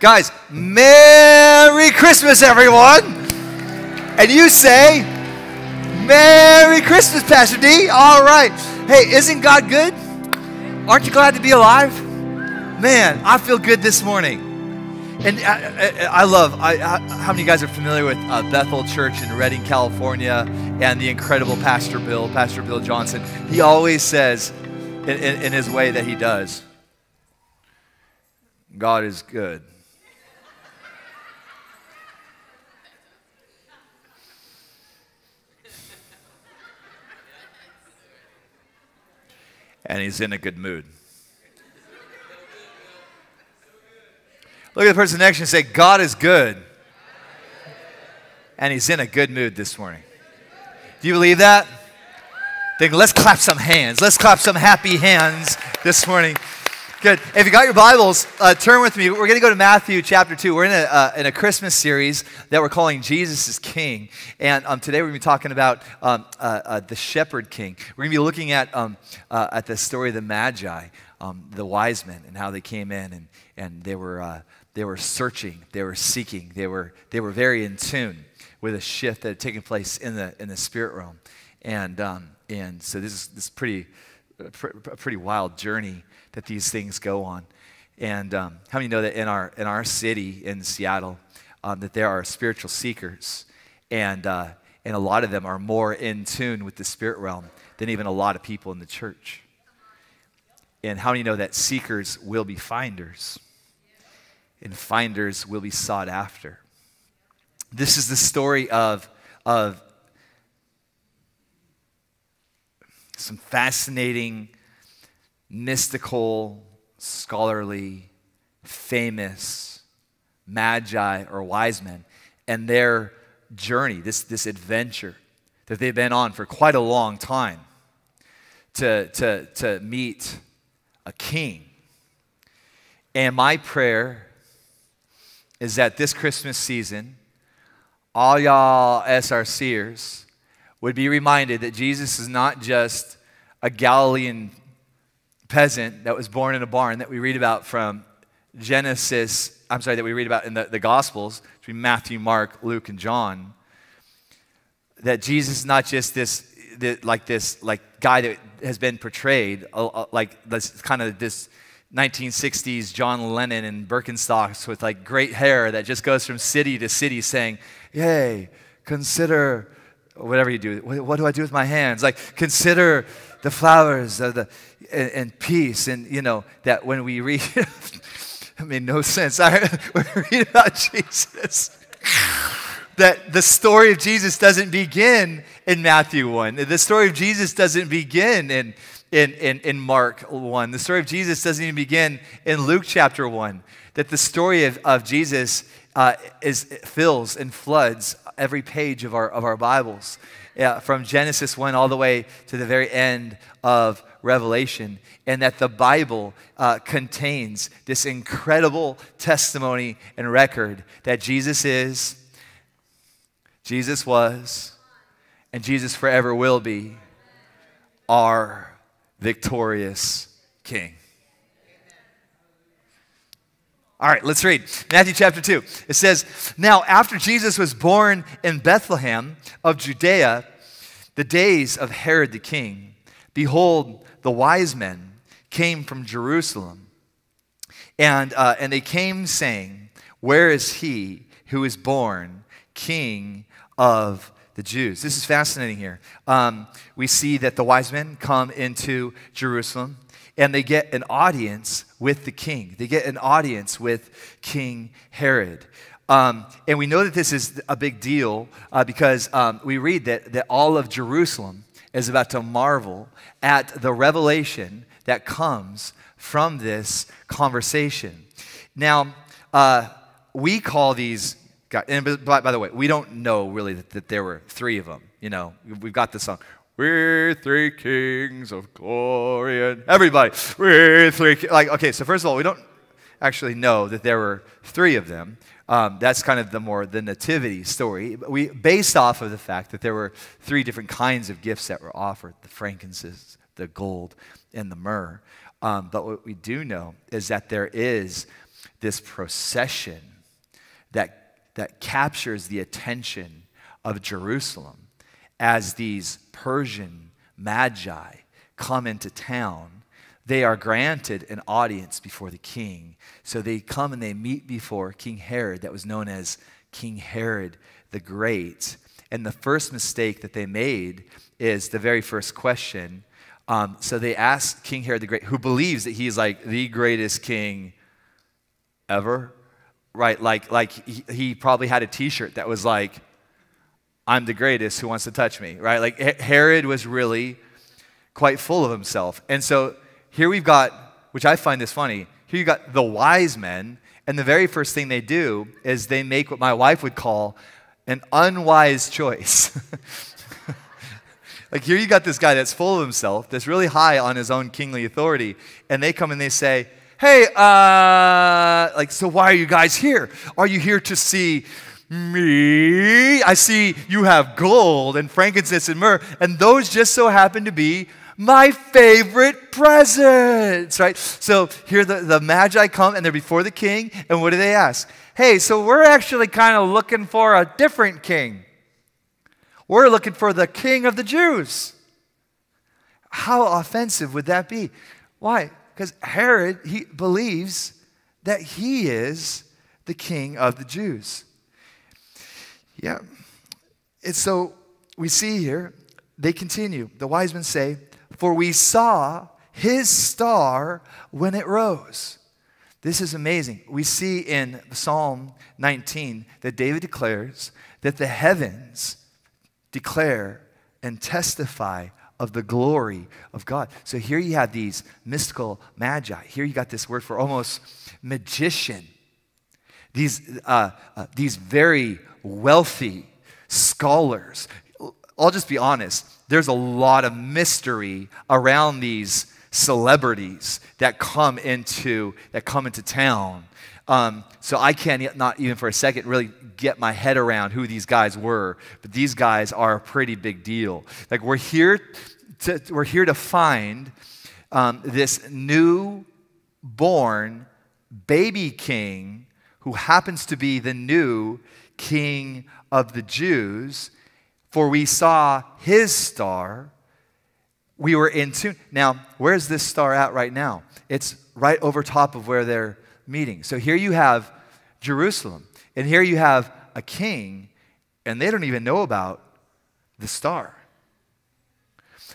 Guys, Merry Christmas, everyone. And you say, Merry Christmas, Pastor D. All right. Hey, isn't God good? Aren't you glad to be alive? Man, I feel good this morning. And I, I, I love, I, how many guys are familiar with uh, Bethel Church in Redding, California, and the incredible Pastor Bill, Pastor Bill Johnson? He always says, in, in, in his way that he does, God is good. And he's in a good mood. Look at the person next to you and say, God is good. And he's in a good mood this morning. Do you believe that? Then let's clap some hands. Let's clap some happy hands this morning. Good. If you got your Bibles, uh, turn with me. We're going to go to Matthew chapter 2. We're in a, uh, in a Christmas series that we're calling Jesus is King. And um, today we're going to be talking about um, uh, uh the Shepherd King. We're going to be looking at, um, uh, at the story of the Magi, um, the wise men, and how they came in and, and they, were, uh, they were searching, they were seeking, they were, they were very in tune with a shift that had taken place in the, in the spirit realm. And, um, and so this is, this is pretty, a pretty wild journey that these things go on. And um, how many know that in our, in our city in Seattle, um, that there are spiritual seekers, and, uh, and a lot of them are more in tune with the spirit realm than even a lot of people in the church. And how many know that seekers will be finders, and finders will be sought after? This is the story of, of some fascinating mystical, scholarly, famous magi or wise men and their journey, this, this adventure that they've been on for quite a long time to, to, to meet a king. And my prayer is that this Christmas season, all y'all SRCers would be reminded that Jesus is not just a Galilean peasant that was born in a barn that we read about from Genesis, I'm sorry, that we read about in the, the Gospels, between Matthew, Mark, Luke, and John, that Jesus is not just this, like this, like guy that has been portrayed, like this kind of this 1960s John Lennon and Birkenstocks with like great hair that just goes from city to city saying, hey, consider whatever you do. What do I do with my hands? Like, consider the flowers of the, and, and peace. And, you know, that when we read, it made no sense. I, we read about Jesus, that the story of Jesus doesn't begin in Matthew 1. The story of Jesus doesn't begin in, in, in, in Mark 1. The story of Jesus doesn't even begin in Luke chapter 1. That the story of, of Jesus uh, is, fills and floods every page of our, of our Bibles yeah, from Genesis 1 all the way to the very end of Revelation, and that the Bible uh, contains this incredible testimony and record that Jesus is, Jesus was, and Jesus forever will be our victorious King. All right, let's read Matthew chapter 2. It says, Now, after Jesus was born in Bethlehem of Judea, the days of Herod the king, behold, the wise men came from Jerusalem. And, uh, and they came saying, Where is he who is born king of the Jews? This is fascinating here. Um, we see that the wise men come into Jerusalem and they get an audience with the king. They get an audience with King Herod. Um, and we know that this is a big deal uh, because um, we read that, that all of Jerusalem is about to marvel at the revelation that comes from this conversation. Now, uh, we call these, and by, by, the way, we don't know really that, that there were three of them. You know, we've got the song, we're three kings of glory. And everybody, we're three. Like, okay, so first of all, we don't actually know that there were three of them. Um, that's kind of the more the nativity story. We based off of the fact that there were three different kinds of gifts that were offered: the frankincense, the gold, and the myrrh. Um, but what we do know is that there is this procession that, that captures the attention of Jerusalem as these Persian magi come into town. They are granted an audience before the king. So they come and they meet before King Herod, that was known as King Herod the Great. And the first mistake that they made is the very first question. Um, so they ask King Herod the Great, who believes that he's like the greatest king ever, right? Like, like he, he probably had a t shirt that was like, I'm the greatest, who wants to touch me, right? Like Herod was really quite full of himself. And so here we've got, which I find this funny, here you got the wise men, and the very first thing they do is they make what my wife would call an unwise choice. like here you got this guy that's full of himself, that's really high on his own kingly authority, and they come and they say, Hey, uh, like, so why are you guys here? Are you here to see me? I see you have gold and frankincense and myrrh, and those just so happen to be my favorite presents, right? So here the, the Magi come and they're before the king, and what do they ask? Hey, so we're actually kind of looking for a different king. We're looking for the king of the Jews. How offensive would that be? Why? Because Herod, he believes that he is the king of the Jews. Yeah. And so we see here, they continue. The wise men say, For we saw his star when it rose. This is amazing. We see in Psalm 19 that David declares that the heavens declare and testify of the glory of God. So here you have these mystical magi. Here you got this word for almost magician. These, uh, uh, these very wealthy scholars. I'll just be honest, there's a lot of mystery around these celebrities that come into, that come into town. Um, so I can't not even for a second really get my head around who these guys were, but these guys are a pretty big deal. Like we're here to, we're here to find um, this new born baby king who happens to be the new king of the Jews. For we saw his star. We were in tune. Now, where's this star at right now? It's right over top of where they're meeting. So here you have Jerusalem, and here you have a king, and they don't even know about the star.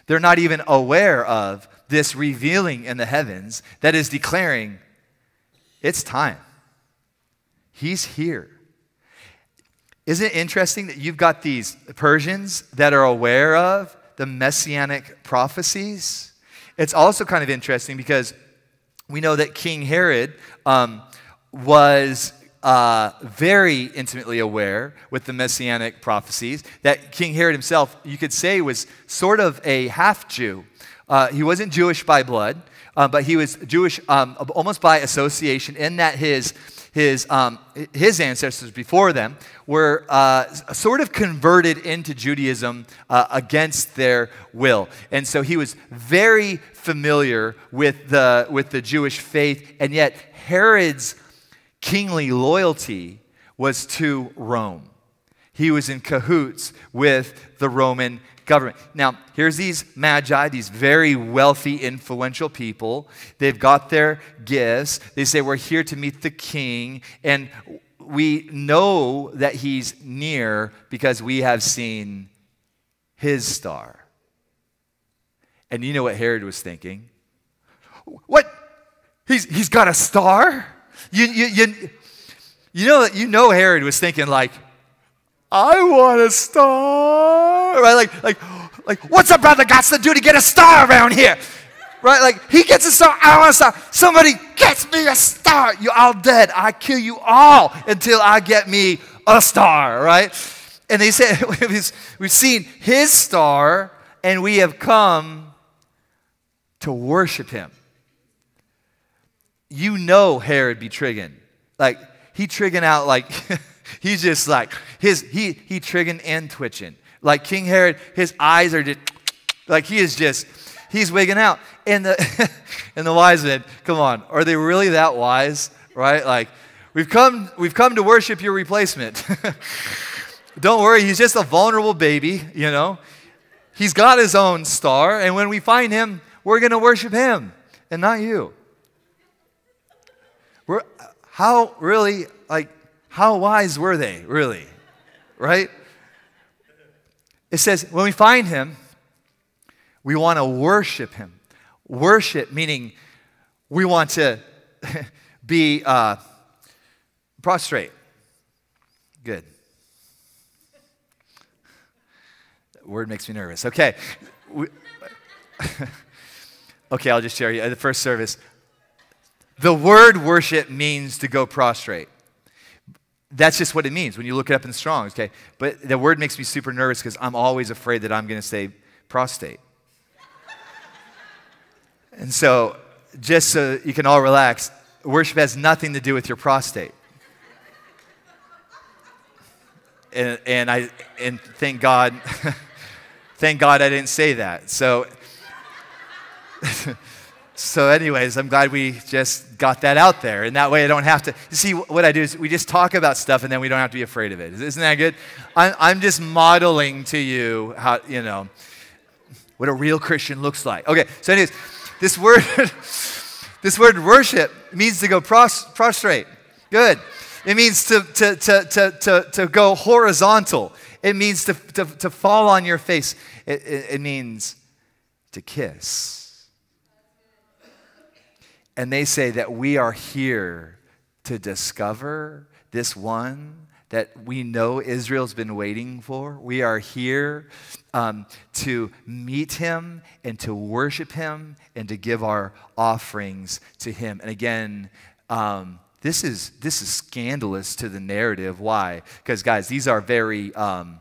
They're not even aware of this revealing in the heavens that is declaring it's time. He's here. Isn't it interesting that you've got these Persians that are aware of the messianic prophecies? It's also kind of interesting because we know that King Herod um, was uh, very intimately aware with the messianic prophecies. That King Herod himself, you could say, was sort of a half Jew. Uh, he wasn't Jewish by blood, uh, but he was Jewish um, almost by association, in that his his, um, his ancestors before them were uh, sort of converted into Judaism uh, against their will. And so he was very familiar with the, with the Jewish faith, and yet Herod's kingly loyalty was to Rome. He was in cahoots with the Roman government. Now, here's these magi, these very wealthy, influential people. They've got their gifts. They say, We're here to meet the king. And we know that he's near because we have seen his star. And you know what Herod was thinking? What? He's, he's got a star? You, you, you, you, know, you know Herod was thinking, like, I want a star. Right? Like, like, like, what's a brother got to do to get a star around here? Right? Like, he gets a star, I want a star. Somebody gets me a star. You're all dead. I kill you all until I get me a star, right? And they said, we've seen his star and we have come to worship him. You know Herod be trigging. Like, he trigging out like He's just like, his, he, he triggering and twitching. Like King Herod, his eyes are just, like he is just, he's wigging out. And the, and the wise men, come on, are they really that wise? right? Like, we've come, we've come to worship your replacement. Don't worry, he's just a vulnerable baby, you know. He's got his own star, and when we find him, we're going to worship him and not you. How really, like, how wise were they, really? Right? It says, when we find him, we want to worship him. Worship meaning we want to be uh, prostrate. Good. That word makes me nervous. Okay. okay, I'll just share you. The first service, the word worship means to go prostrate. That's just what it means when you look it up in Strong's, okay? But the word makes me super nervous because I'm always afraid that I'm going to say prostate. and so, just so you can all relax, worship has nothing to do with your prostate. and, and I and thank God, thank God I didn't say that. So, so anyways, I'm glad we just got that out there, and that way I don't have to. See, what I do is we just talk about stuff, and then we don't have to be afraid of it. Isn't that good? I'm, I'm just modeling to you how you know what a real Christian looks like. Okay, so anyways, this word, this word worship means to go pros, prostrate. Good. It means to, to, to, to, to, to go horizontal. It means to, to, to fall on your face. It, it, it means to kiss. And they say that we are here to discover this one that we know Israel's been waiting for. We are here um, to meet him and to worship him and to give our offerings to him. And again, um, this is, this is scandalous to the narrative. Why? Because, guys, these are very um,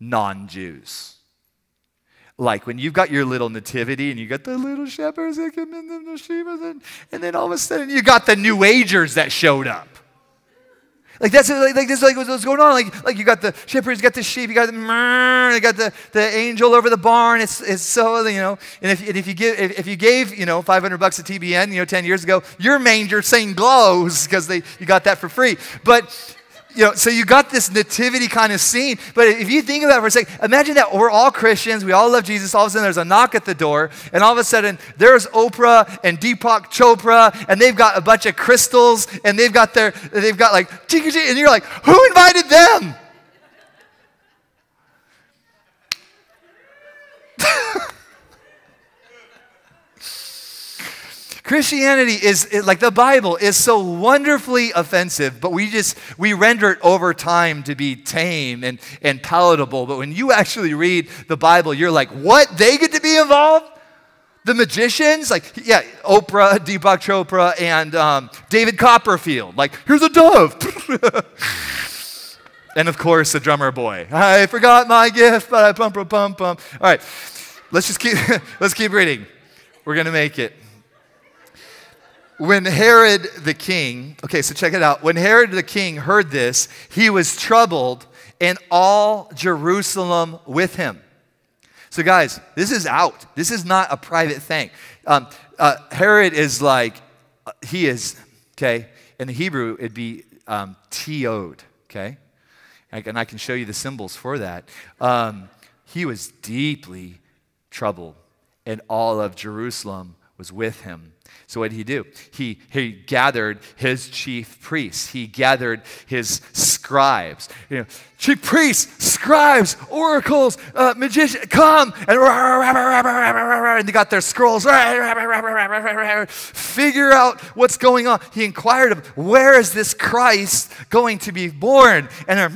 non Jews. Like when you've got your little nativity and you got the little shepherds that come in the sheep, and, and then all of a sudden you got the New Agers that showed up. Like that's like, like this like what's going on. Like like you got the shepherds, got the sheep, you got the you got the, the angel over the barn. It's it's so you know. And if, and if you give if, if you gave you know 500 bucks to TBN you know 10 years ago, your manger saying glows because they you got that for free. But you know, so you got this nativity kind of scene. But if you think about it for a second, imagine that we're all Christians, we all love Jesus. All of a sudden, there's a knock at the door, and all of a sudden, there's Oprah and Deepak Chopra, and they've got a bunch of crystals, and they've got their, they've got like, and you're like, who invited them? Christianity is, like the Bible, is so wonderfully offensive, but we just, we render it over time to be tame and, and palatable. But when you actually read the Bible, you're like, what? They get to be involved? The magicians? Like, yeah, Oprah, Deepak Chopra, and um, David Copperfield. Like, here's a dove. and of course, the drummer boy. I forgot my gift, but I pump, pump, pump. All right, let's just keep, let's keep reading. We're to make it when Herod the king, okay, so check it out. When Herod the king heard this, he was troubled, and all Jerusalem with him. So, guys, this is out. This is not a private thing. Um, uh, Herod is like, uh, he is, okay, in the Hebrew, it'd be um, TO'd, okay? And I can show you the symbols for that. Um, he was deeply troubled, and all of Jerusalem was with him. So what did he do? He, he gathered his chief priests. He gathered his scribes. You know, chief priests, scribes, oracles, uh, magicians, come! And, and they got their scrolls. Figure out what's going on. He inquired of, where is this Christ going to be born? And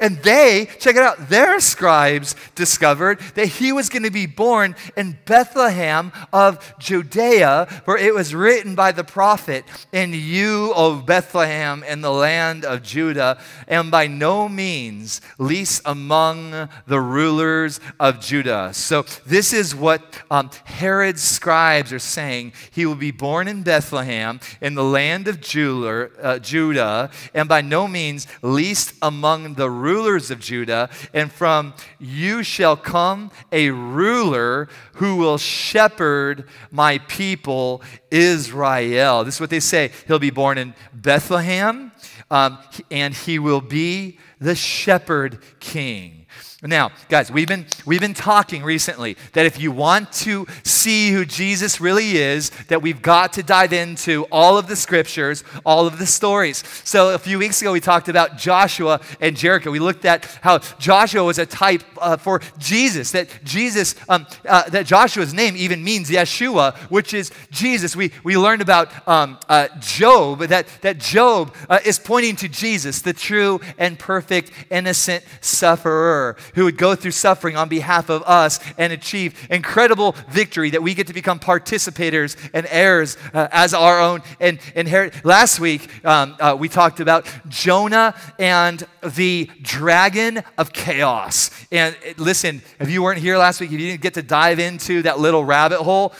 and they, check it out, their scribes discovered that he was going to be born in Bethlehem of Judea, where it was written by the prophet, And you, O Bethlehem, in the land of Judah, and by no means least among the rulers of Judah. So, this is what um, Herod's scribes are saying. He will be born in Bethlehem, in the land of uh, Judah and by no means least among the rulers of Judah, and from you shall come a ruler who will shepherd my people Israel. This is what they say. He'll be born in Bethlehem, um, and he will be the shepherd king. Now, guys, we've been, we've been talking recently that if you want to see who Jesus really is, that we've got to dive into all of the scriptures, all of the stories. So a few weeks ago, we talked about Joshua and Jericho. We looked at how Joshua was a type uh, for Jesus, that Jesus, um, uh, that Joshua's name even means Yeshua, which is Jesus. We, we learned about um, uh, Job, that, that Job uh, is pointing to Jesus, the true and perfect, innocent sufferer who would go through suffering on behalf of us and achieve incredible victory that we get to become participators and heirs uh, as our own and inherit. Last week, um, uh, we talked about Jonah and the dragon of chaos. And uh, listen, if you weren't here last week, if you didn't get to dive into that little rabbit hole,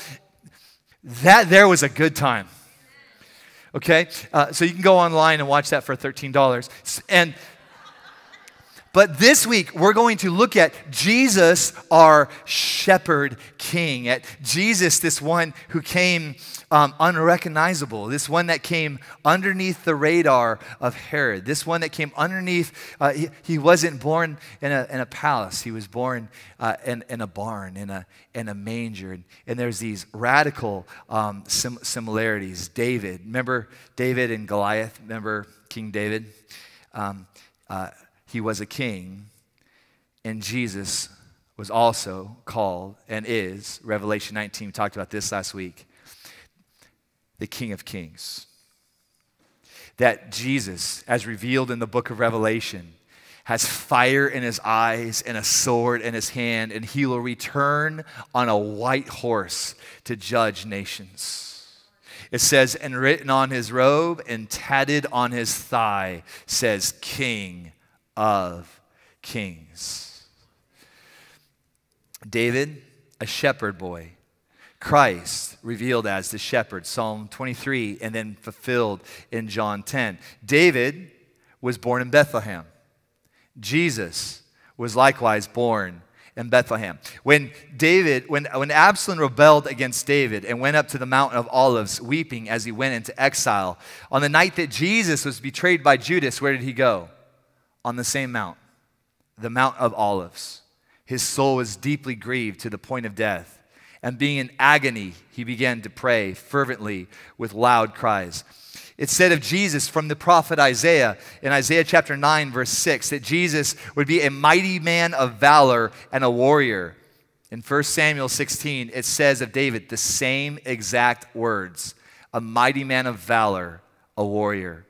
that there was a good time. Okay? Uh, so you can go online and watch that for $13. And but this week, we're going to look at Jesus, our shepherd king, at Jesus, this one who came um, unrecognizable, this one that came underneath the radar of Herod, this one that came underneath, uh, he, he, wasn't born in a, in a palace, he was born uh, in, in a barn, in a, in a manger. And, and there's these radical um, sim- similarities. David, remember David and Goliath? Remember King David? Um, uh, he was a king, and Jesus was also called and is, Revelation 19, we talked about this last week, the King of Kings. That Jesus, as revealed in the book of Revelation, has fire in his eyes and a sword in his hand, and he will return on a white horse to judge nations. It says, and written on his robe and tatted on his thigh says, King of kings. David, a shepherd boy. Christ revealed as the shepherd, Psalm 23, and then fulfilled in John 10. David was born in Bethlehem. Jesus was likewise born in Bethlehem. When David, when, when Absalom rebelled against David and went up to the mountain of Olives, weeping as he went into exile, on the night that Jesus was betrayed by Judas, where did he go? On the same mount, the Mount of Olives. His soul was deeply grieved to the point of death. And being in agony, he began to pray fervently with loud cries. It said of Jesus from the prophet Isaiah in Isaiah chapter 9, verse 6, that Jesus would be a mighty man of valor and a warrior. In 1 Samuel 16, it says of David the same exact words a mighty man of valor, a warrior.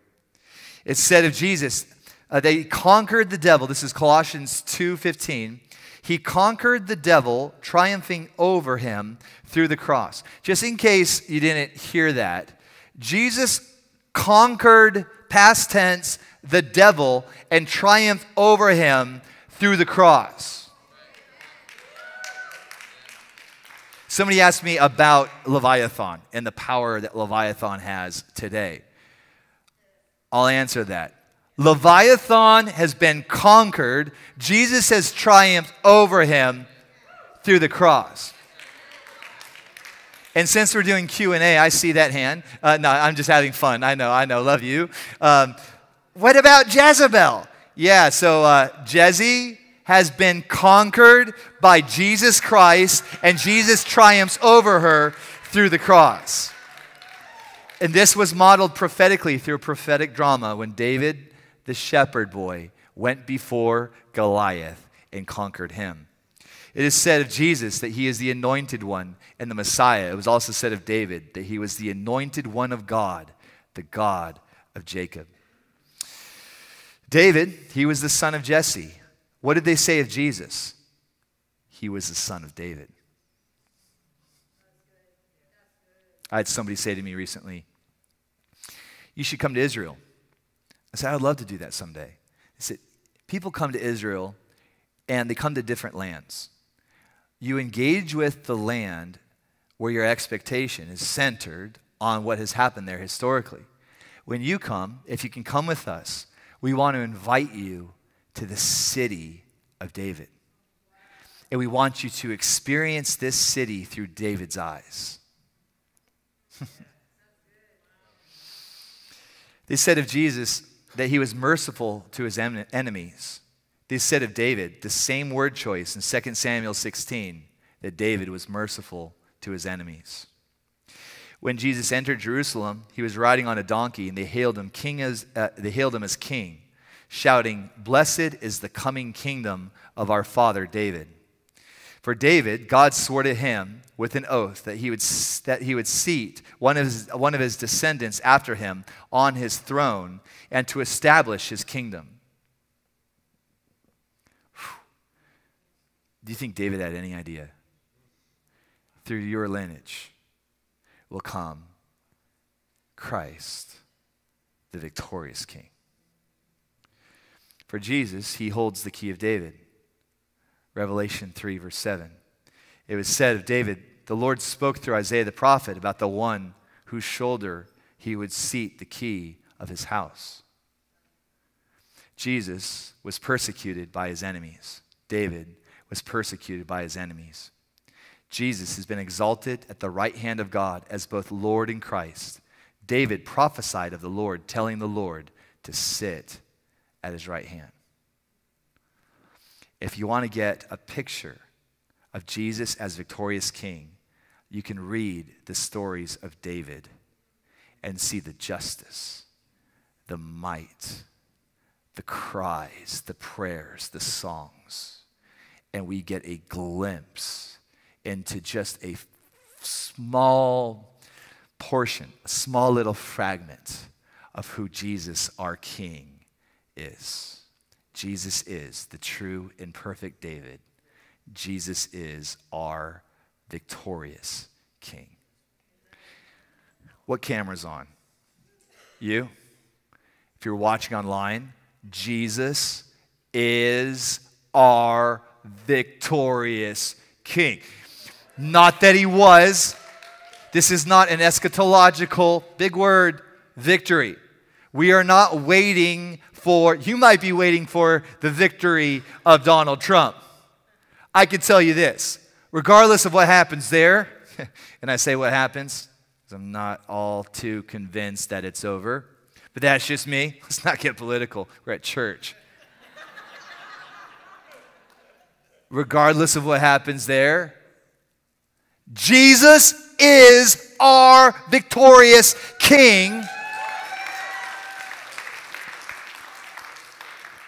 It said of Jesus, uh, they conquered the devil. This is Colossians 2:15. He conquered the devil, triumphing over him through the cross. Just in case you didn't hear that, Jesus conquered past tense the devil and triumphed over him through the cross. Somebody asked me about Leviathan and the power that Leviathan has today. I'll answer that. Leviathan has been conquered. Jesus has triumphed over him through the cross. And since we're doing Q&A, I see that hand. Uh, no, I'm just having fun. I know, I know. Love you. Um, what about Jezebel? Yeah, so uh, Jezzy has been conquered by Jesus Christ, and Jesus triumphs over her through the cross. And this was modeled prophetically through a prophetic drama when David the shepherd boy, went before Goliath and conquered him. It is said of Jesus that he is the anointed one and the Messiah. It was also said of David that he was the anointed one of God, the God of Jacob. David, he was the son of Jesse. What did they say of Jesus? He was the son of David. I had somebody say to me recently, You should come to Israel. I said, I would love to do that someday. He said, people come to Israel and they come to different lands. You engage with the land where your expectation is centered on what has happened there historically. When you come, if you can come with us, we want to invite you to the city of David. And we want you to experience this city through David's eyes. they said of Jesus that he was merciful to his enemies. They said of David, the same word choice in 2 Samuel 16, that David was merciful to his enemies. When Jesus entered Jerusalem, he was riding on a donkey, and they hailed him, king as, uh, they hailed him as king, shouting, Blessed is the coming kingdom of our father David. For David, God swore to him with an oath that he would, that he would seat one of, his, one of his descendants after him on his throne and to establish his kingdom. Do you think David had any idea? Through your lineage will come Christ, the victorious King. For Jesus, he holds the key of David. Revelation 3, verse 7. It was said of David, the Lord spoke through Isaiah the prophet about the one whose shoulder he would seat the key of his house. Jesus was persecuted by his enemies. David was persecuted by his enemies. Jesus has been exalted at the right hand of God as both Lord and Christ. David prophesied of the Lord, telling the Lord to sit at his right hand. If you want to get a picture of Jesus as victorious king, you can read the stories of David and see the justice, the might, the cries, the prayers, the songs. And we get a glimpse into just a small portion, a small little fragment of who Jesus, our King, is. Jesus is the true and perfect David. Jesus is our victorious King. What camera's on? You? If you're watching online, Jesus is our victorious King. Not that he was. This is not an eschatological, big word, victory. We are not waiting for, you might be waiting for the victory of Donald Trump. I can tell you this regardless of what happens there, and I say what happens, because I'm not all too convinced that it's over, but that's just me. Let's not get political. We're at church. regardless of what happens there, Jesus is our victorious King.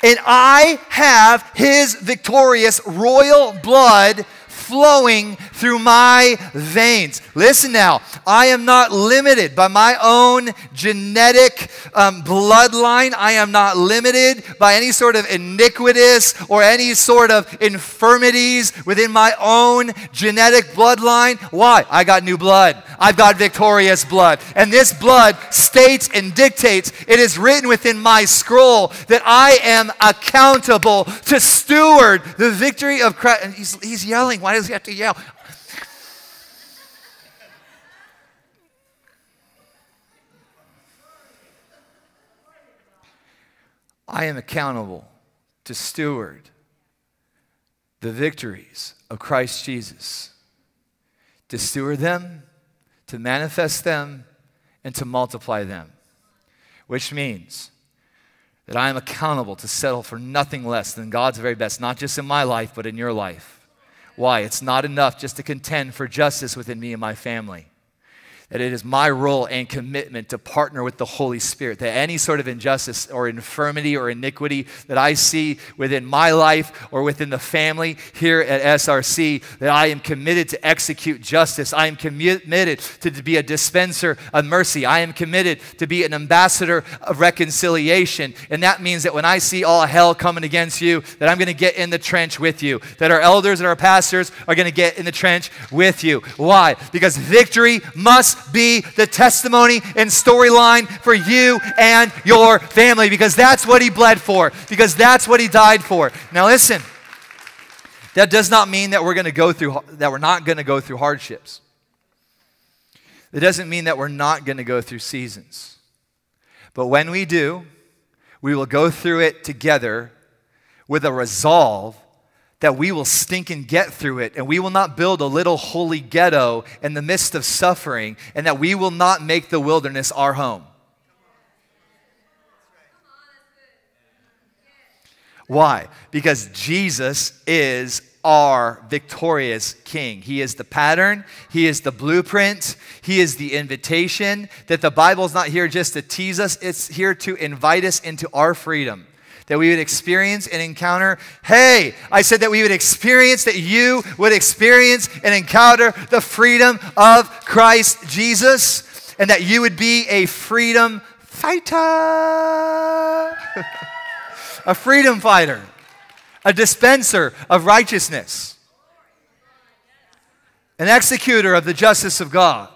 And I have his victorious royal blood flowing through my veins. Listen now, I am not limited by my own genetic um, bloodline. I am not limited by any sort of iniquitous or any sort of infirmities within my own genetic bloodline. Why? I got new blood. I've got victorious blood. And this blood states and dictates, it is written within my scroll that I am accountable to steward the victory of Christ. And he's, he's yelling. Why he have to yell? I am accountable to steward the victories of Christ Jesus, to steward them, to manifest them, and to multiply them, which means that I am accountable to settle for nothing less than God's very best, not just in my life, but in your life. Why? It's not enough just to contend for justice within me and my family that it is my role and commitment to partner with the Holy Spirit. That any sort of injustice or infirmity or iniquity that I see within my life or within the family here at SRC, that I am committed to execute justice. I am committed to be a dispenser of mercy. I am committed to be an ambassador of reconciliation. And that means that when I see all hell coming against you, that I'm going to get in the trench with you. That our elders and our pastors are going to get in the trench with you. Why? Because victory must be the testimony and storyline for you and your family because that's what he bled for, because that's what he died for. Now, listen, that does not mean that we're going to go through, that we're not going to go through hardships. It doesn't mean that we're not going to go through seasons. But when we do, We will go through it together with a resolve that we will stink and get through it, and we will not build a little holy ghetto in the midst of suffering, and that we will not make the wilderness our home. Why? Because Jesus is our victorious King. He is the pattern, He is the blueprint, He is the invitation. That the Bible is not here just to tease us, it's here to invite us into our freedom that we would experience and encounter. Hey, I said that we would experience, that you would experience and encounter the freedom of Christ Jesus, and that you would be a freedom fighter. a freedom fighter, a dispenser of righteousness, an executor of the justice of God.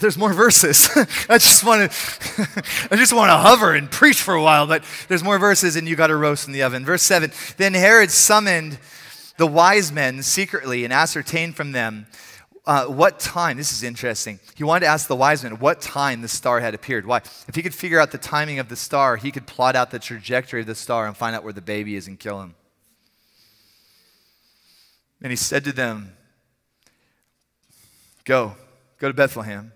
There's more verses. I just want to I just want to hover and preach for a while, but there's more verses and you got to roast in the oven. Verse 7. Then Herod summoned the wise men secretly and ascertained from them uh, what time, this is interesting. He wanted to ask the wise men what time the star had appeared. Why? If he could figure out the timing of the star, he could plot out the trajectory of the star and find out where the baby is and kill him. And he said to them, Go, go to Bethlehem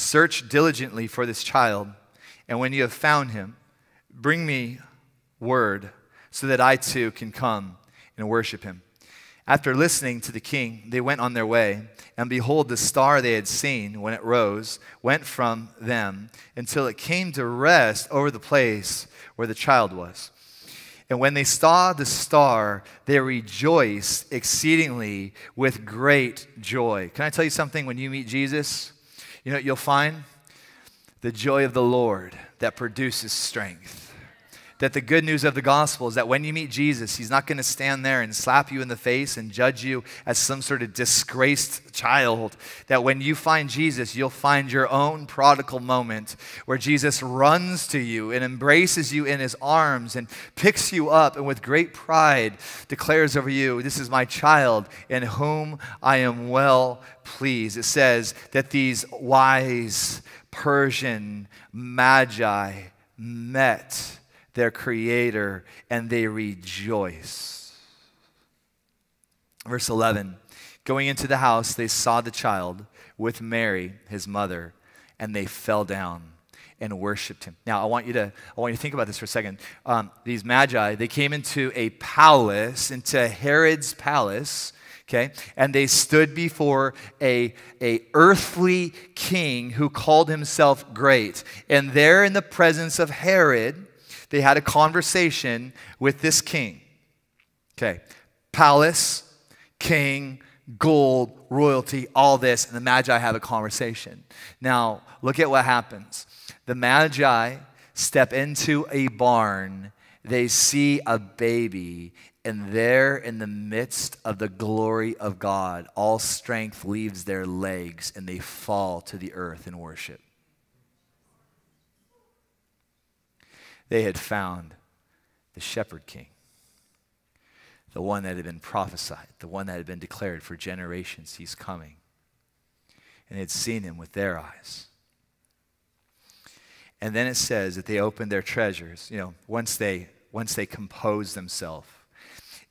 Search diligently for this child, and when you have found him, bring me word so that I too can come and worship him. After listening to the king, they went on their way, and behold, the star they had seen when it rose went from them until it came to rest over the place where the child was. And when they saw the star, they rejoiced exceedingly with great joy. Can I tell you something? When you meet Jesus, you know what you'll find? The joy of the Lord that produces strength. That the good news of the gospel is that when you meet Jesus, he's not going to stand there and slap you in the face and judge you as some sort of disgraced child. That when you find Jesus, you'll find your own prodigal moment where Jesus runs to you and embraces you in his arms and picks you up and with great pride declares over you, This is my child in whom I am well pleased. It says that these wise Persian magi met their creator and they rejoice. Verse 11 Going into the house, they saw the child with Mary, his mother, and they fell down and worshiped him. Now, I want you to, I want you to think about this for a second. Um, these magi, they came into a palace, into Herod's palace, okay? And they stood before a, a earthly king who called himself great. And there in the presence of Herod, they had a conversation with this king. Okay, palace, king, gold, royalty, all this, and the Magi have a conversation. Now, look at what happens. The Magi step into a barn, they see a baby, and there in the midst of the glory of God, all strength leaves their legs and they fall to the earth in worship. They had found the shepherd king, the one that had been prophesied, the one that had been declared for generations he's coming. And they had seen him with their eyes. And then it says that they opened their treasures, you know, once they once they composed themselves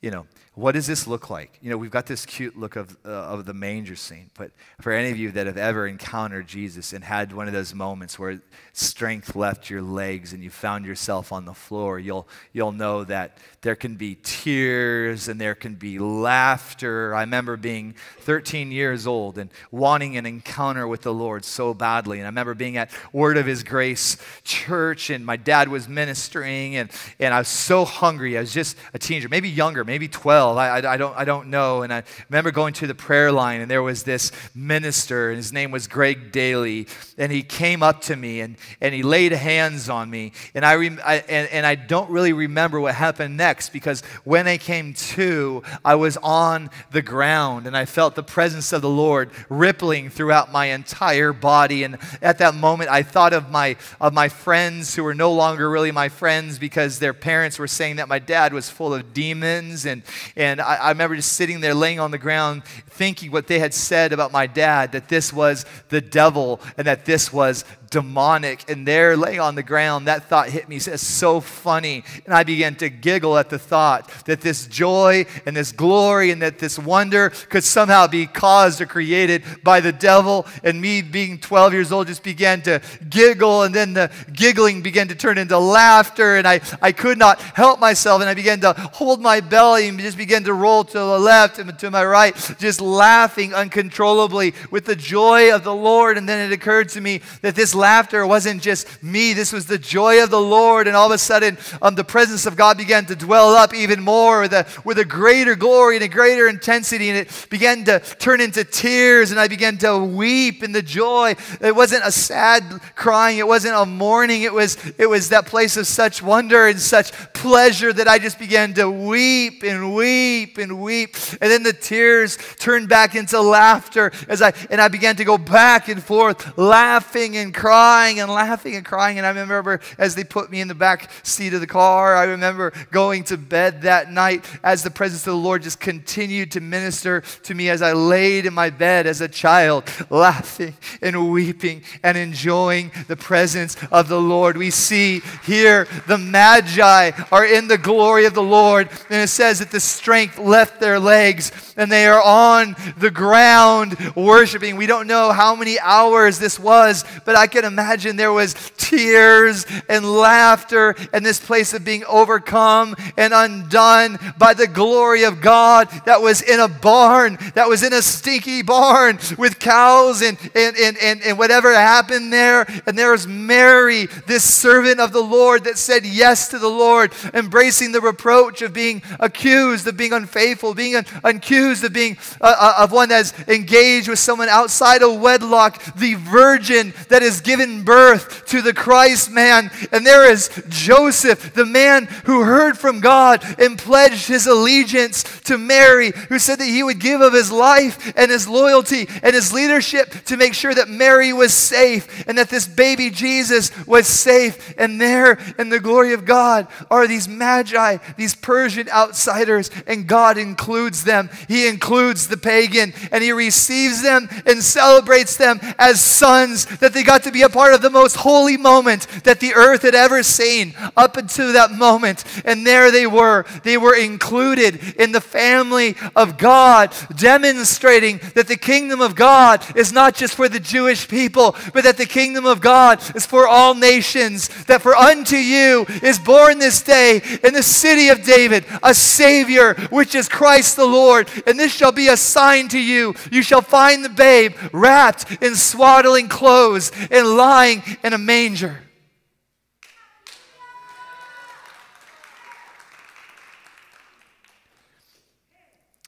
you know, what does this look like? You know, we've got this cute look of, uh, of the manger scene, but for any of you that have ever encountered Jesus and had one of those moments where strength left your legs and you found yourself on the floor, you'll, you'll know that there can be tears and there can be laughter. I remember being 13 years old and wanting an encounter with the Lord so badly. And I remember being at Word of His Grace Church and my dad was ministering and, and I was so hungry. I was just a teenager, maybe younger maybe 12. I, I, I, don't, I don't know. And I remember going to the prayer line, and there was this minister, and his name was Greg Daly. And he came up to me and, and he laid hands on me. And I, I, and, and I don't really remember what happened next because when I came to, I was on the ground and I felt the presence of the Lord rippling throughout my entire body. And at that moment, I thought of my, of my friends who were no longer really my friends because their parents were saying that my dad was full of demons friends. And, and I, I remember just sitting there laying on the ground thinking what they had said about my dad that this was the devil and that this was demonic. And there, laying on the ground, that thought hit me. It's so funny. And I began to giggle at the thought that this joy and this glory and that this wonder could somehow be caused or created by the devil. And me being 12 years old just began to giggle. And then the giggling began to turn into laughter. And I, I could not help myself. And I began to hold my belly and just began to roll to the left and to my right, just laughing uncontrollably with the joy of the Lord. And then it occurred to me that this laughter wasn't just me, this was the joy of the Lord. And all of a sudden, um, the presence of God began to dwell up even more with a, with a greater glory and a greater intensity. And it began to turn into tears. And I began to weep in the joy. It wasn't a sad crying, it wasn't a mourning. It was, it was that place of such wonder and such pleasure that I just began to weep and weep and weep. And then the tears turned back into laughter as I, and I began to go back and forth, laughing and crying and laughing and crying. And I remember as they put me in the back seat of the car, I remember going to bed that night as the presence of the Lord just continued to minister to me as I laid in my bed as a child, laughing and weeping and enjoying the presence of the Lord. We see here the Magi are in the glory of the Lord. And it says that the strength left their legs and they are on the ground worshiping. We don't know how many hours this was, but I can imagine there was tears and laughter and this place of being overcome and undone by the glory of God that was in a barn, that was in a stinky barn with cows and, and, and, and, and whatever happened there. And there was Mary, this servant of the Lord that said yes to the Lord, embracing the reproach of being accused of being unfaithful, being un- accused of being uh, uh, of one that's engaged with someone outside of wedlock, the virgin that is given birth to the Christ man. And there is Joseph, the man who heard from God and pledged his allegiance to Mary, who said that he would give of his life and his loyalty and his leadership to make sure that Mary was safe and that this baby Jesus was safe. And there, in the glory of God, are these magi, these Persian outsiders, and God includes them. He includes the pagan and he receives them and celebrates them as sons that they got to be a part of the most holy moment that the earth had ever seen up until that moment. And there they were. They were included in the family of God, demonstrating that the kingdom of God is not just for the Jewish people, but that the kingdom of God is for all nations. That for unto you is born this day in the city of David a Savior, which is Christ the Lord. And this shall be a sign to you. You shall find the babe wrapped in swaddling clothes and lying in a manger.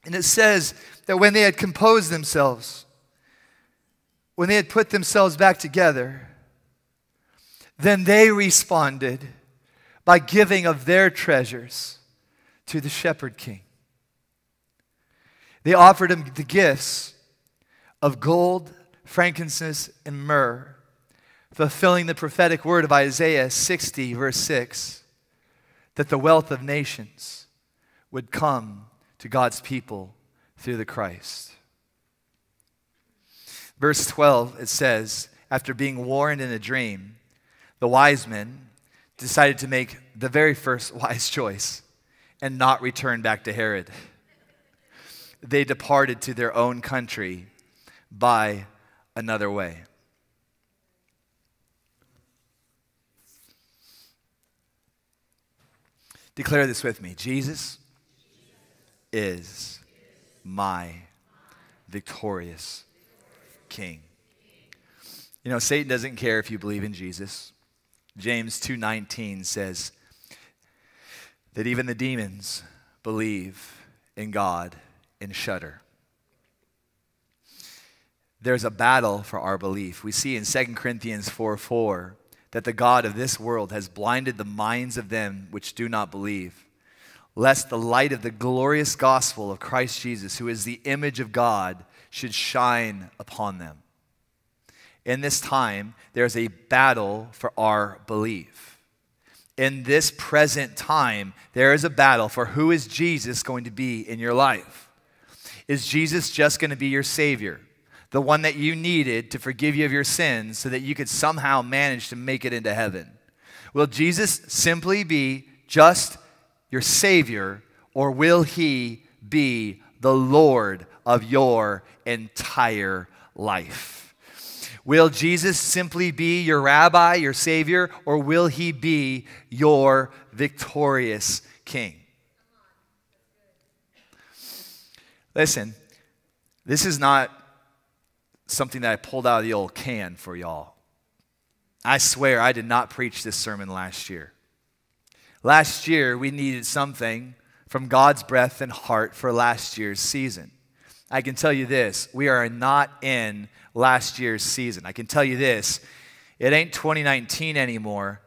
And it says that when they had composed themselves, when they had put themselves back together, then they responded by giving of their treasures to the shepherd king. They offered him the gifts of gold, frankincense, and myrrh fulfilling the prophetic word of Isaiah 60, verse 6, that the wealth of nations would come to God's people through the Christ. Verse 12, it says, after being warned in a dream, the wise men decided to make the very first wise choice and not return back to Herod. They departed to their own country by another way. Declare this with me Jesus is my victorious king. You know, Satan doesn't care if you believe in Jesus. James 2:19 says that even the demons believe in God and shudder. There's a battle for our belief. We see in 2 Corinthians 4 4 that the God of this world has blinded the minds of them which do not believe, lest the light of the glorious gospel of Christ Jesus, who is the image of God, should shine upon them. In this time, there's a battle for our belief. in this present time, there is a battle for who is Jesus going to be in your life? Is Jesus just going to be your Savior? The one that you needed to forgive you of your sins so that you could somehow manage to make it into heaven? Will Jesus simply be just your Savior, or will He be the Lord of your entire life? Will Jesus simply be your rabbi, your savior, or will he be your victorious king? Listen, this is not something that I pulled out of the old can for y'all. I swear I did not preach this sermon last year. Last year, we needed something from God's breath and heart for last year's season. I can tell you this we are not in last year's season. I can tell you this it ain't 2019 anymore.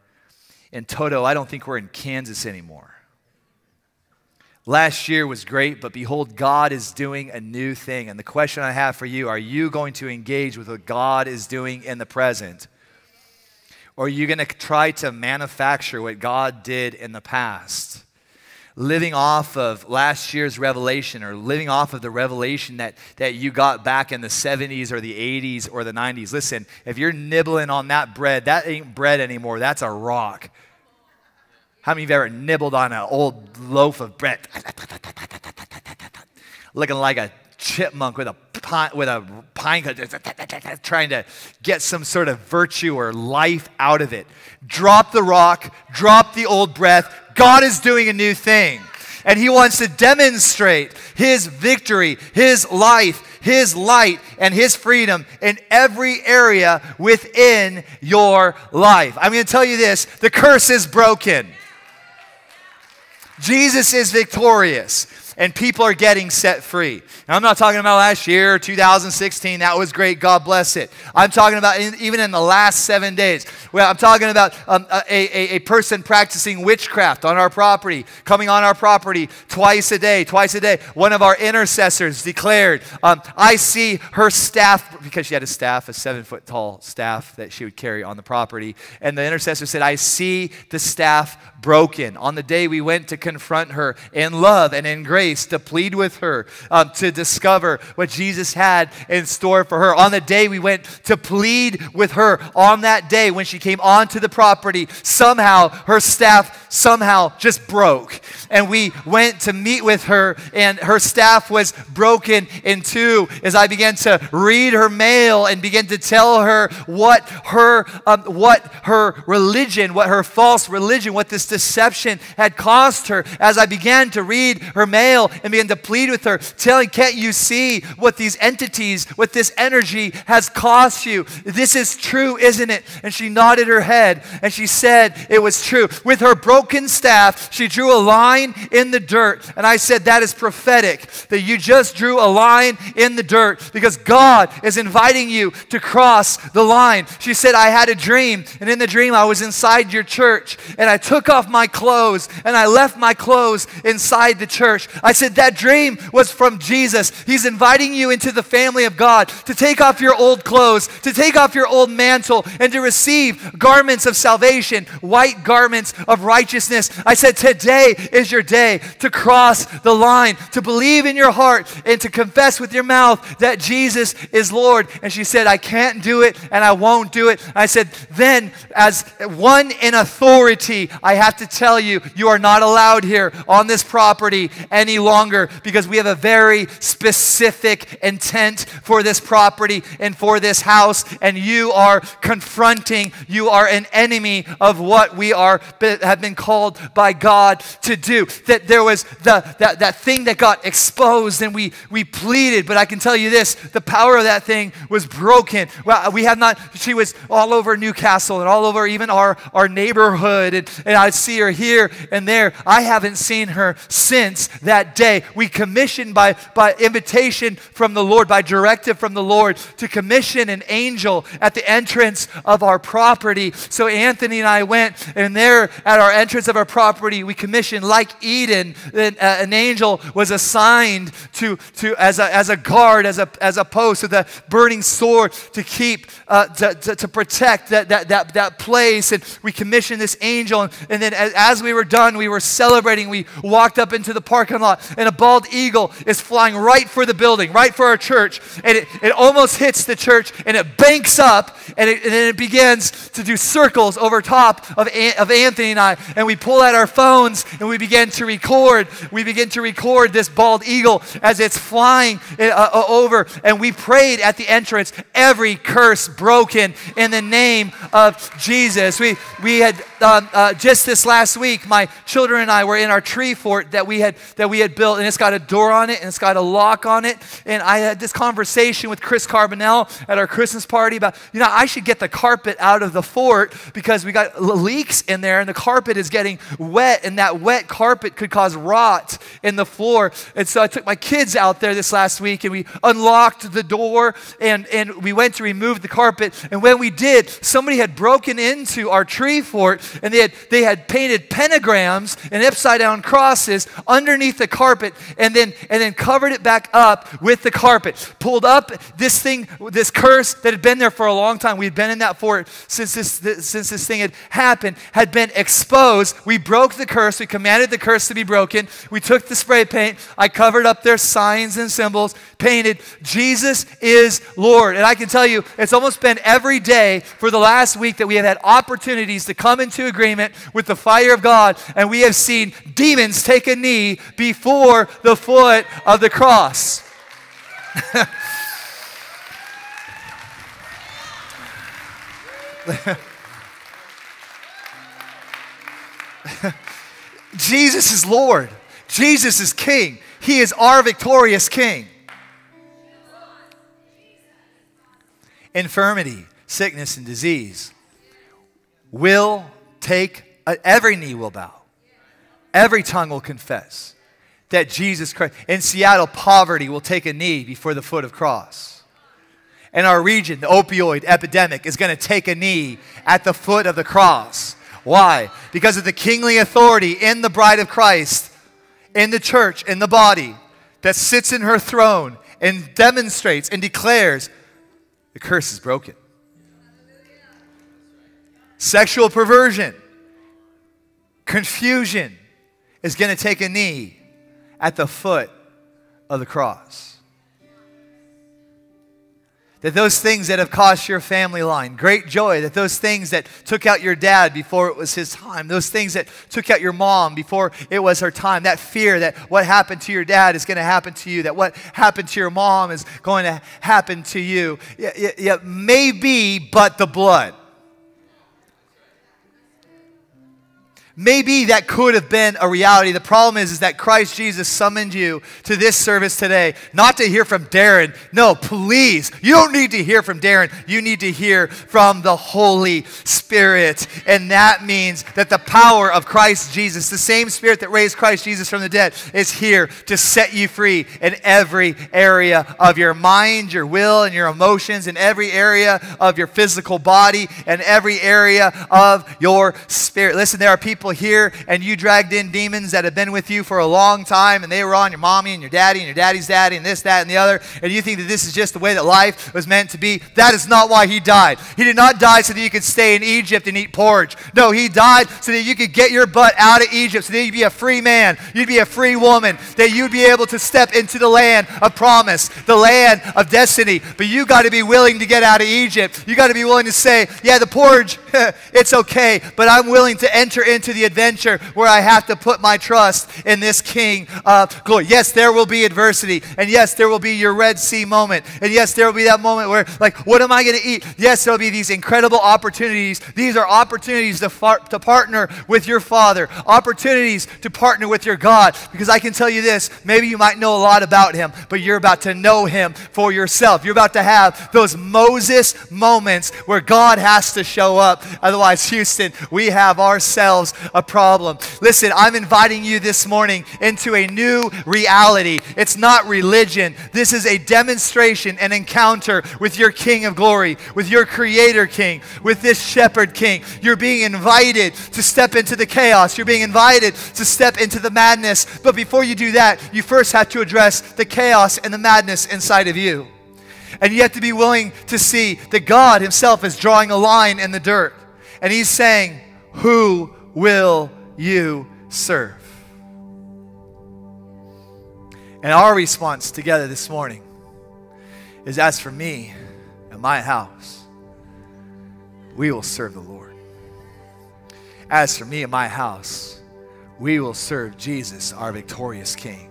And Toto, I don't think we're in Kansas anymore. Last year was great, but behold, God is doing a new thing. And the question I have for you are you going to engage with what God is doing in the present? Or are you going to try to manufacture what God did in the past? living off of last year's revelation or living off of the revelation that, that you got back in the 70s or the 80s or the 90s. Listen, if you're nibbling on that bread, that ain't bread anymore, that's a rock. How many of you ever nibbled on an old loaf of bread? Looking like a chipmunk with a pine, with a pine trying to get some sort of virtue or life out of it. Drop the rock, drop the old breath, God is doing a new thing. And He wants to demonstrate His victory, His life, His light, and His freedom in every area within your life. I'm going to tell you this the curse is broken. Jesus is victorious and people are getting set free. I'm not talking about last year, 2016. That was great. God bless it. I'm talking about in, even in the last seven days. Well, I'm talking about um, a, a, a person practicing witchcraft on our property, coming on our property twice a day, twice a day. One of our intercessors declared, um, I see her staff, because she had a staff, a seven foot tall staff that she would carry on the property. And the intercessor said, I see the staff broken. On the day we went to confront her in love and in grace, to plead with her, um, to discover what Jesus had in store for her. On the day we went to plead with her, on that day when she came onto the property, somehow her staff somehow just broke. And we went to meet with her, and her staff was broken in two as I began to read her mail and began to tell her what her, um, what her religion, what her false religion, what this deception had cost her. As I began to read her mail, and began to plead with her, telling, Can't you see what these entities, what this energy has cost you? This is true, isn't it? And she nodded her head and she said it was true. With her broken staff, she drew a line in the dirt. And I said, That is prophetic, that you just drew a line in the dirt because God is inviting you to cross the line. She said, I had a dream, and in the dream, I was inside your church, and I took off my clothes, and I left my clothes inside the church. I said, That dream was from Jesus. He's inviting you into the family of God to take off your old clothes, to take off your old mantle, and to receive garments of salvation, white garments of righteousness. I said, Today is your day to cross the line, to believe in your heart, and to confess with your mouth that Jesus is Lord. And she said, I can't do it, and I won't do it. I said, Then, as one in authority, I have to tell you, you are not allowed here on this property any longer because we have a very specific intent for this property and for this house. And you are confronting, you are an enemy of what we are have been called by God to do. That there was the, that, that thing that got exposed and we, we pleaded. But I can tell you this the power of that thing was broken. Well, we have not, she was all over Newcastle and all over even our, our neighborhood. And, and I'd see her here and there. I haven't seen her since that day, we commissioned by, by invitation from the Lord, by directive from the Lord, to commission an angel at the entrance of our property. So Anthony and I went, and there at our entrance of our property, we commissioned, like Eden, an, uh, an angel was assigned to, to as, a, as a guard, as a, as a post with a burning sword to keep, uh, to, to, to, protect that, that, that, that place. And we commissioned this angel. And, and then as, we were done, we were celebrating. We walked up into the parking lot, and a bald eagle is flying right for the building, right for our church. And it, it almost hits the church, and it banks up, and, it, and then it begins to do circles over top of, of Anthony and I. And we pull out our phones, and we begin to record. We begin to record this bald eagle as it's flying uh, uh over. And we prayed at the entrance, every curse broken in the name of Jesus. We, we had um, uh, just this last week, my children and I were in our tree fort that we had that we had built, and it's got a door on it and it's got a lock on it. And I had this conversation with Chris Carbonell at our Christmas party about, you know, I should get the carpet out of the fort because we got leaks in there, and the carpet is getting wet, and that wet carpet could cause rot in the floor. And so I took my kids out there this last week, and we unlocked the door, and and we went to remove the carpet. And when we did, somebody had broken into our tree fort and they had, they had painted pentagrams and upside down crosses underneath the carpet and then, and then covered it back up with the carpet. Pulled up this thing, this curse that had been there for a long time. We'd been in that fort since this, this, since this thing had happened, had been exposed. We broke the curse. We commanded the curse to be broken. We took the spray paint. I covered up their signs and symbols, painted, Jesus is Lord. And I can tell you, it's almost been every day for the last week that we have had opportunities to come into agreement with the fire of God, and we have seen demons take a knee before the foot of the cross. Jesus is Lord. Jesus is King. He is our victorious King. Infirmity, sickness, and disease will take, Uh, every knee will bow, every tongue will confess that Jesus Christ. In Seattle, poverty will take a knee before the foot of cross. In our region, the opioid epidemic is going to take a knee at the foot of the cross. Why? Because of the kingly authority in the bride of Christ, in the church, in the body, that sits in her throne and demonstrates and declares the curse is broken sexual perversion, confusion is going to take a knee at the foot of the cross. That those things that have cost your family line great joy, that those things that took out your dad before it was his time, those things that took out your mom before it was her time, that fear that what happened to your dad is going to happen to you, that what happened to your mom is going to happen to you. Yeah, yeah, yeah maybe, but the blood. Maybe that could have been a reality. The problem is, is that Christ Jesus summoned you to this service today, not to hear from Darren. No, please. You don't need to hear from Darren. You need to hear from the Holy Spirit. And that means that the power of Christ Jesus, the same Spirit that raised Christ Jesus from the dead, is here to set you free in every area of your mind, your will, and your emotions, in every area of your physical body, and every area of your spirit. Listen, there are people people here and you dragged in demons that have been with you for a long time and they were on your mommy and your daddy and your daddy's daddy and this, that, and the other, and you think that this is just the way that life was meant to be, that is not why he died. He did not die so that you could stay in Egypt and eat porridge. No, he died so that you could get your butt out of Egypt, so that you'd be a free man, you'd be a free woman, that you'd be able to step into the land of promise, the land of destiny. But you got to be willing to get out of Egypt. You got to be willing to say, yeah, the porridge, it's okay, but I'm willing to enter into the adventure where I have to put my trust in this King of glory. Yes, there will be adversity. And yes, there will be your Red Sea moment. And yes, there will be that moment where, like, what am I going to eat? Yes, there will be these incredible opportunities. These are opportunities to, far, to partner with your Father, opportunities to partner with your God. Because I can tell you this maybe you might know a lot about Him, but you're about to know Him for yourself. You're about to have those Moses moments where God has to show up. Otherwise, Houston, we have ourselves a problem. Listen, I'm inviting you this morning into a new reality. It's not religion, this is a demonstration, an encounter with your King of glory, with your Creator King, with this Shepherd King. You're being invited to step into the chaos, you're being invited to step into the madness. But before you do that, you first have to address the chaos and the madness inside of you. And you have to be willing to see that God Himself is drawing a line in the dirt. And He's saying, Who will you serve? And our response together this morning is As for me and my house, we will serve the Lord. As for me and my house, we will serve Jesus, our victorious King.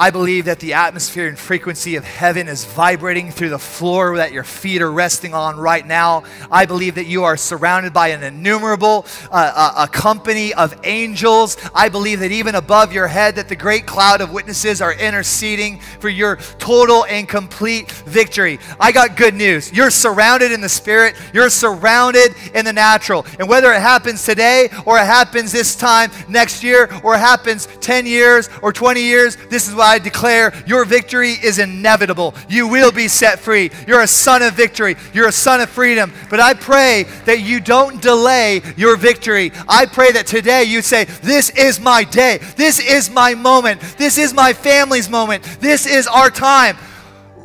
I believe that the atmosphere and frequency of heaven is vibrating through the floor that your feet are resting on right now. I believe that you are surrounded by an innumerable uh, a, a company of angels. I believe that even above your head that the great cloud of witnesses are interceding for your total and complete victory. I got good news. You're surrounded in the spirit, you're surrounded in the natural. And whether it happens today or it happens this time next year or it happens 10 years or 20 years, this is what I declare your victory is inevitable. You will be set free. You're a son of victory. You're a son of freedom. But I pray that you don't delay your victory. I pray that today you say, This is my day. This is my moment. This is my family's moment. This is our time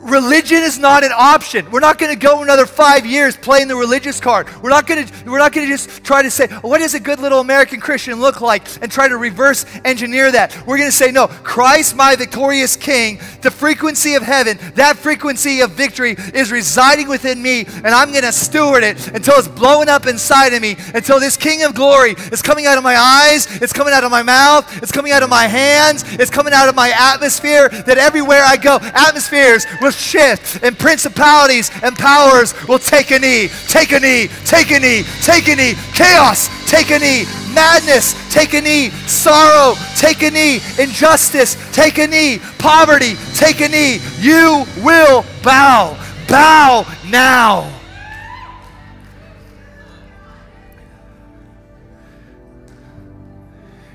religion is not an option. We're not going to go another five years playing the religious card. We're not going to we're not going to just try to say, what does a good little American Christian look like, and try to reverse engineer that. We're going to say, no, Christ, my victorious King, frequency of heaven, that frequency of victory is residing within me, and I'm going to steward it until it's blowing up inside of me, until this King of glory is coming out of my eyes, it's coming out of my mouth, it's coming out of my hands, it's coming out of my atmosphere. That everywhere I go, atmospheres will shift, and principalities and powers will take a knee, take a knee, take a knee, take a knee. Chaos, take a knee. Madness, take a knee. Sorrow, take a knee. Injustice, take a knee. Poverty, take a knee. You will bow. Bow now.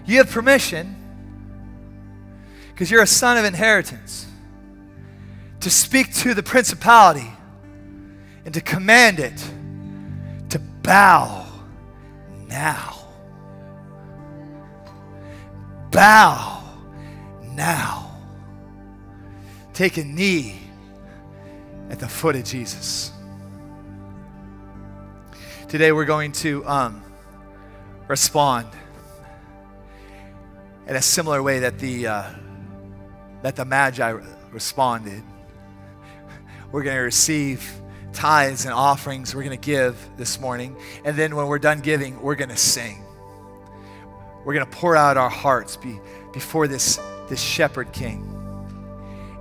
You have permission because you're a son of inheritance to speak to the principality and to command it to bow now. Bow now. Take a knee at the foot of Jesus. Today we're going to um, respond in a similar way that the uh, that the Magi responded. We're going to receive tithes and offerings we're going to give this morning. And then when we're done giving, we're going to sing. We're going to pour out our hearts be, before this, this shepherd king.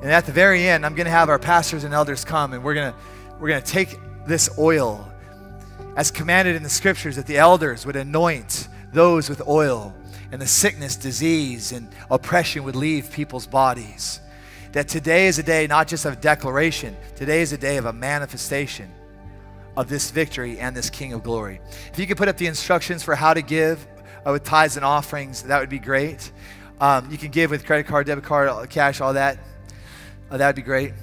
And at the very end, I'm going to have our pastors and elders come and we're going to, we're going to take this oil as commanded in the scriptures that the elders would anoint those with oil and the sickness, disease, and oppression would leave people's bodies that today is a day not just of declaration, today is a day of a manifestation of this victory and this King of glory. If you could put up the instructions for how to give uh, with tithes and offerings, that would be great. Um, you can give with credit card, debit card, cash, all that. Uh, that would be great.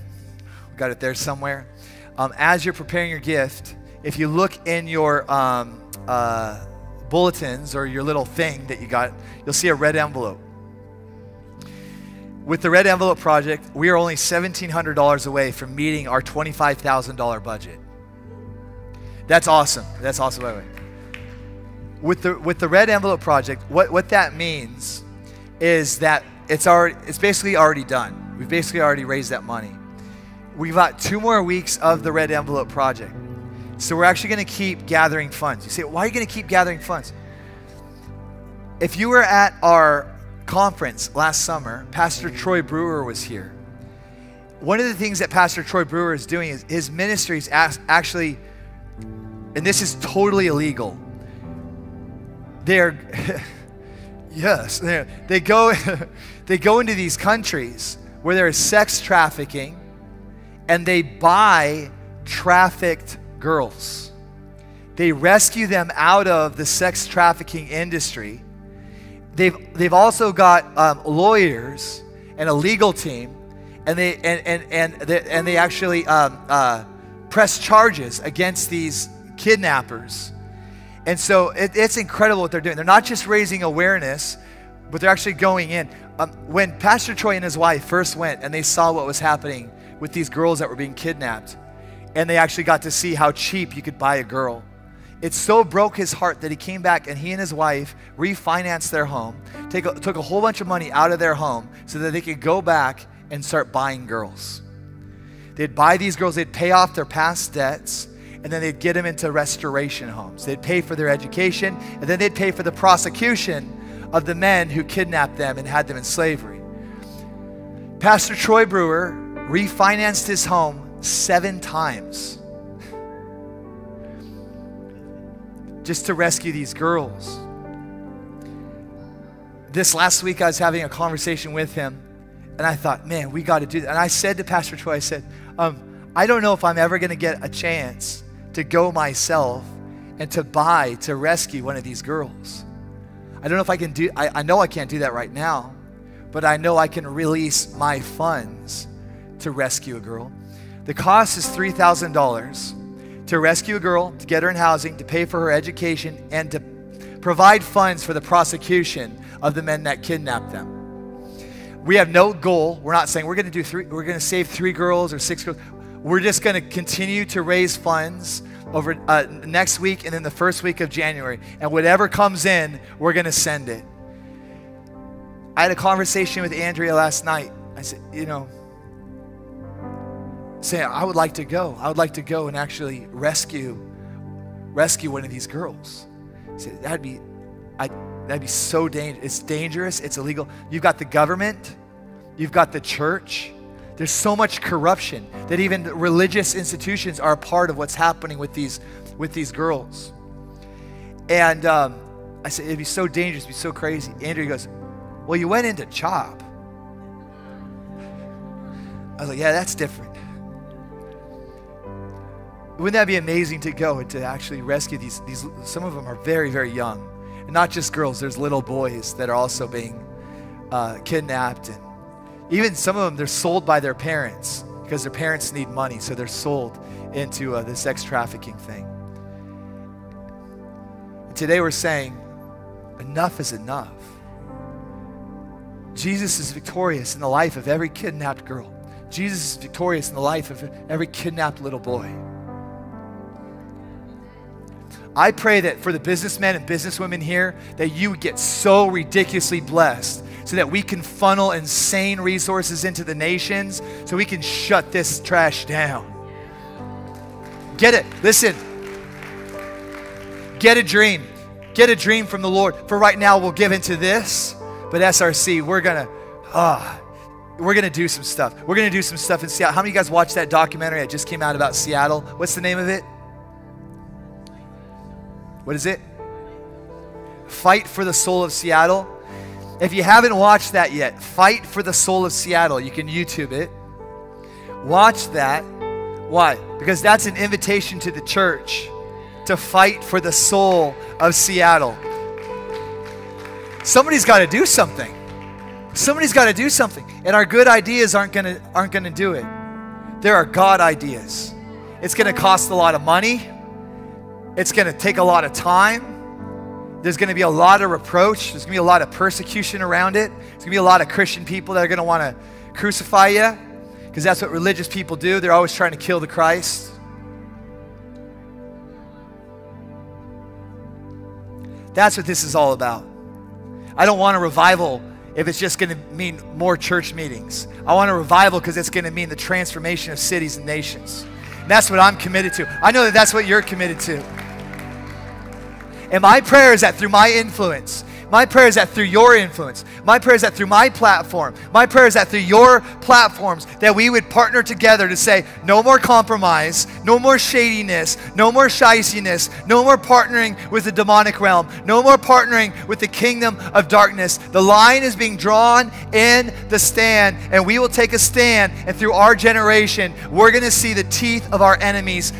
We Got it there somewhere. Um, as you're preparing your gift, if you look in your um, uh, bulletins or your little thing that you got, you'll see a red envelope. With the Red Envelope Project, we are only $1,700 away from meeting our $25,000 budget. That's awesome. That's awesome, by the way. With the, with the Red Envelope Project, what, what that means is that it's, already, it's basically already done. We've basically already raised that money. We've got two more weeks of the Red Envelope Project. So we're actually going to keep gathering funds. You say, why are you going to keep gathering funds? If you were at our conference last summer, Pastor Troy Brewer was here. One of the things that Pastor Troy Brewer is doing is his ministry is actually, and this is totally illegal. They're, yes, they're, they go, they go into these countries where there is sex trafficking, and they buy trafficked girls. They rescue them out of the sex trafficking industry. They've, they've also got um, lawyers and a legal team, and they, and, and, and, they, and they actually um, uh, press charges against these kidnappers. And so it, it's incredible what they're doing. They're not just raising awareness, but they're actually going in. Um, when Pastor Troy and his wife first went and they saw what was happening with these girls that were being kidnapped, and they actually got to see how cheap you could buy a girl. It so broke his heart that he came back and he and his wife refinanced their home, take a, took a whole bunch of money out of their home so that they could go back and start buying girls. They'd buy these girls, they'd pay off their past debts, and then they'd get them into restoration homes. They'd pay for their education, and then they'd pay for the prosecution of the men who kidnapped them and had them in slavery. Pastor Troy Brewer refinanced his home seven times just to rescue these girls. This last week, I was having a conversation with him, and I thought, man, we got to do that. And I said to Pastor Troy, I said, um, I don't know if I'm ever going to get a chance to go myself and to buy to rescue one of these girls. I don't know if I can do, I, I know I can't do that right now, but I know I can release my funds to rescue a girl. The cost is $3,000 to rescue a girl, to get her in housing, to pay for her education, and to provide funds for the prosecution of the men that kidnapped them. We have no goal. We're not saying we're going to do three, we're going to save three girls or six girls. We're just going to continue to raise funds over uh, next week and then the first week of January. And whatever comes in, we're going to send it. I had a conversation with Andrea last night. I said, you know, saying I would like to go. I would like to go and actually rescue rescue one of these girls. Said, that'd be I, that'd be so dangerous. It's dangerous. It's illegal. You've got the government. You've got the church. There's so much corruption that even religious institutions are a part of what's happening with these, with these girls. And um, I said, it'd be so dangerous, it'd be so crazy. Andrea goes, Well, you went into CHOP. I was like, Yeah, that's different. Wouldn't that be amazing to go and to actually rescue these? These some of them are very, very young, and not just girls. There's little boys that are also being uh, kidnapped and even some of them, they're sold by their parents because their parents need money, so they're sold into uh, this sex trafficking thing. And today we're saying, enough is enough. Jesus is victorious in the life of every kidnapped girl. Jesus is victorious in the life of every kidnapped little boy. I pray that for the businessmen and businesswomen here, that you would get so ridiculously blessed so that we can funnel insane resources into the nations so we can shut this trash down. Get it. Listen. Get a dream. Get a dream from the Lord. For right now, we'll give into this. But SRC, we're going to, ah, we're going to do some stuff. We're to do some stuff in Seattle. How many of you guys watched that documentary that just came out about Seattle? What's the name of it? What is it? Fight for the Soul of Seattle. If you haven't watched that yet, Fight for the Soul of Seattle, you can YouTube it. Watch that. Why? Because that's an invitation to the church to fight for the soul of Seattle. Somebody's got to do something. Somebody's got to do something. And our good ideas aren't going to aren't going to do it. There are God ideas. It's going to cost a lot of money. It's going to take a lot of time. There's going to be a lot of reproach. There's going to be a lot of persecution around it. There's going to be a lot of Christian people that are going to want to crucify you because that's what religious people do. They're always trying to kill the Christ. That's what this is all about. I don't want a revival if it's just going to mean more church meetings. I want a revival because it's going to mean the transformation of cities and nations. And that's what I'm committed to. I know that that's what you're committed to. And my prayer is that through my influence, my prayer is that through your influence, my prayer is that through my platform, my prayer is that through your platforms, that we would partner together to say, no more compromise, no more shadiness, no more shiciness, no more partnering with the demonic realm, no more partnering with the kingdom of darkness. The line is being drawn in the stand, and we will take a stand, and through our generation, we're going to see the teeth of our enemies